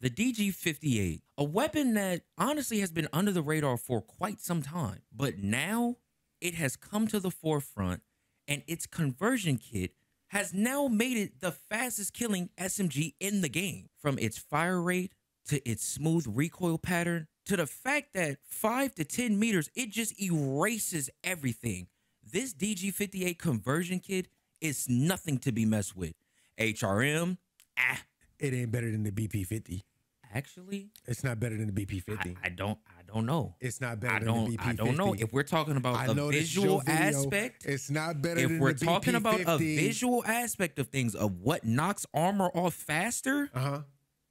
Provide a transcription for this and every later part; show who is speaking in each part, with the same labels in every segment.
Speaker 1: The DG58, a weapon that honestly has been under the radar for quite some time, but now it has come to the forefront and its conversion kit has now made it the fastest killing SMG in the game. From its fire rate to its smooth recoil pattern to the fact that 5 to 10 meters, it just erases everything. This DG58 conversion kit is nothing to be messed with. HRM, ah,
Speaker 2: It ain't better than the BP50.
Speaker 1: Actually,
Speaker 2: It's not better than the BP50.
Speaker 1: I don't, I don't know.
Speaker 2: it's not better
Speaker 1: I don't,
Speaker 2: the BP50.
Speaker 1: I don't know if we're talking about
Speaker 2: I
Speaker 1: the visual aspect.
Speaker 2: It's not better
Speaker 1: If
Speaker 2: than
Speaker 1: we're talking about a visual aspect of things of what knocks armor off faster,
Speaker 2: Uh-huh.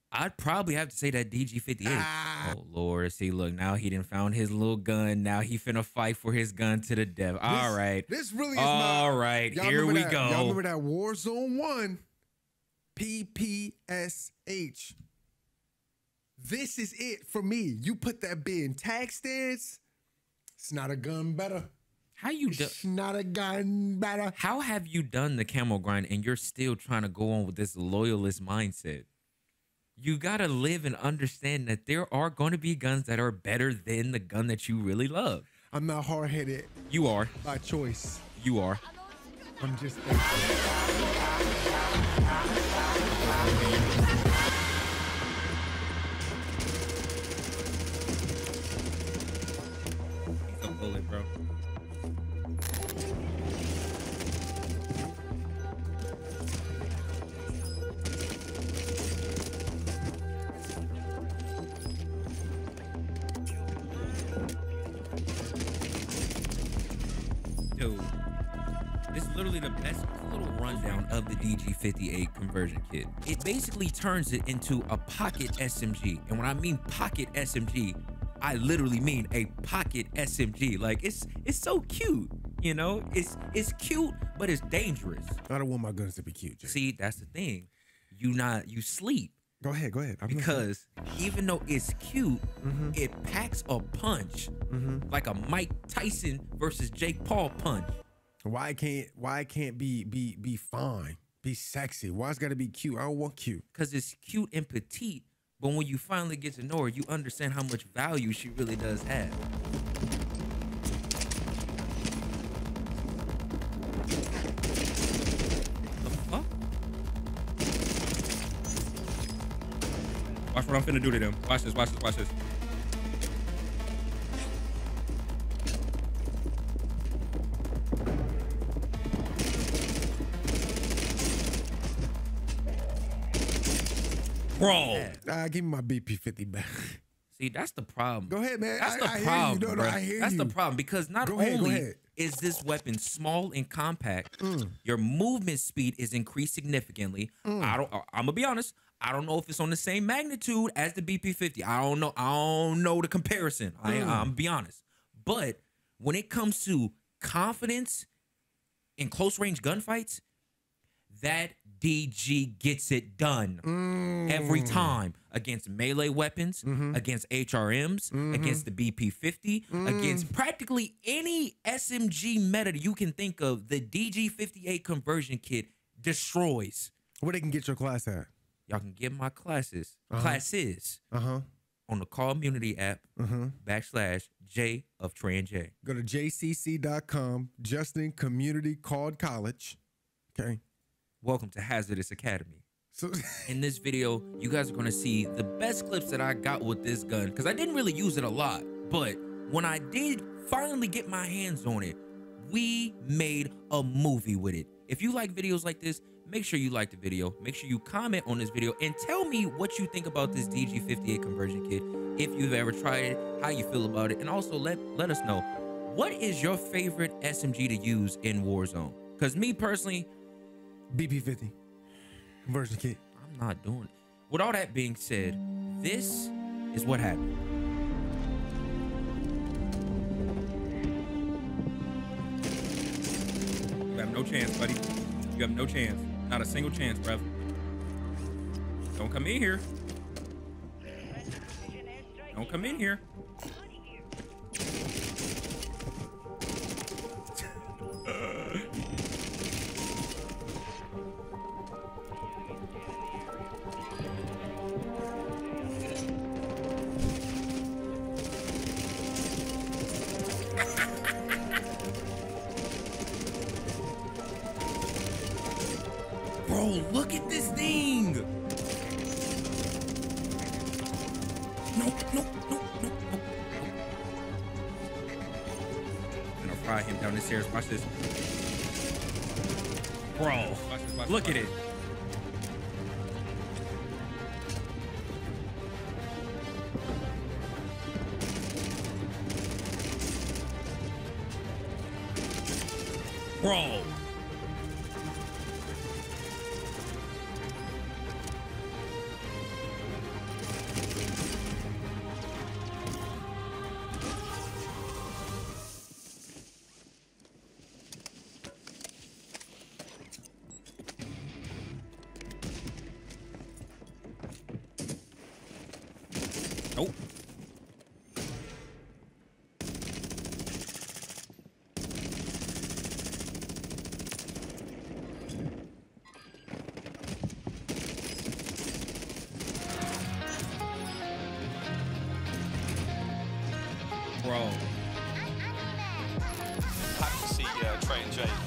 Speaker 1: I'd probably have to say that DG58.
Speaker 2: Ah.
Speaker 1: Oh Lord, see, look, now he didn't found his little gun. Now he finna fight for his gun to the death. All
Speaker 2: This-
Speaker 1: right,
Speaker 2: This really is
Speaker 1: all
Speaker 2: my,
Speaker 1: right. Here we
Speaker 2: that,
Speaker 1: go.
Speaker 2: Y'all remember that Warzone 1? PPSH. This is it for me. You put that bit in tac stance. It's not a gun better.
Speaker 1: How you do?
Speaker 2: It's not a gun better.
Speaker 1: How have you done the camo grind and you're still trying to go on with this loyalist mindset? You gotta live and understand that there are going to be guns that are better than the gun that you really love.
Speaker 2: I'm not hard headed
Speaker 1: You are.
Speaker 2: by choice.
Speaker 1: You are.
Speaker 2: I'm just.
Speaker 1: Dude, this is literally the best little rundown of the DG58 conversion kit. It basically turns it into a pocket SMG. And when I mean pocket SMG, I literally mean a pocket SMG. Like it's it's so cute, you know? It's it's cute, but it's dangerous.
Speaker 2: I don't want my guns to be cute. Jay.
Speaker 1: See, that's the thing. You not you sleep
Speaker 2: Go ahead. Go ahead. I'm
Speaker 1: because even though it's cute,
Speaker 2: Mm-hmm.
Speaker 1: it packs a punch like a Mike Tyson versus Jake Paul punch.
Speaker 2: why can't why can't be be be fine, be sexy? Why it's got to be cute? I don't want cute.
Speaker 1: because it's cute and petite. But when you finally get to know her, you understand how much value she really does have. Watch what I'm finna do to them. Watch this, watch this, watch this. Bro.
Speaker 2: Ah, give me my BP50 back.
Speaker 1: See, that's the problem.
Speaker 2: Go ahead, man.
Speaker 1: That's
Speaker 2: I-
Speaker 1: the
Speaker 2: I hear you.
Speaker 1: problem.
Speaker 2: No, no,
Speaker 1: bruh.
Speaker 2: I hear
Speaker 1: that's the problem because not
Speaker 2: go
Speaker 1: only
Speaker 2: ahead.
Speaker 1: is this weapon small and compact,
Speaker 2: Mm.
Speaker 1: your movement speed is increased significantly.
Speaker 2: Mm.
Speaker 1: I don't. I'm gonna be honest. I don't know if it's on the same magnitude as the BP50. I don't know. I don't know the comparison. I,
Speaker 2: Mm.
Speaker 1: I'm be honest. But when it comes to confidence in close range gunfights, that DG gets it done every
Speaker 2: Mm.
Speaker 1: time against melee weapons,
Speaker 2: Mm-hmm.
Speaker 1: against HRMs, against the BP50,
Speaker 2: Mm.
Speaker 1: against practically any SMG meta you can think of. The DG58 conversion kit destroys.
Speaker 2: Where they can get your class at?
Speaker 1: Y'all can get my classes,
Speaker 2: Uh-huh.
Speaker 1: classes
Speaker 2: Uh huh.
Speaker 1: on the Call Community app
Speaker 2: Uh-huh.
Speaker 1: backslash J of TreAndJ.
Speaker 2: Go to jcc.com, Justin Community Called College. Okay.
Speaker 1: Welcome to Hazardous Academy.
Speaker 2: So
Speaker 1: in this video, you guys are gonna see the best clips that I got with this gun because I didn't really use it a lot, but when I did finally get my hands on it, we made a movie with it. If you like videos like this, make sure you like the video, make sure you comment on this video, and tell me what you think about this DG58 conversion kit. If you've ever tried it, how you feel about it, and also let let us know what is your favorite SMG to use in Warzone. Because me personally,
Speaker 2: BP50 conversion kit.
Speaker 1: I'm not doing it. With all that being said, this is what happened. You have no chance, buddy. You have no chance. Not a single chance, bruv. Don't come in here. Don't come in here. Look at this thing. No, no, no, no, no. I'm gonna fry him down the stairs. Watch this. Bro,
Speaker 3: Watch this, watch
Speaker 1: look
Speaker 3: this,
Speaker 1: at it. Bro. Nope. Bro.
Speaker 4: Happy to see uh, Trey and Jay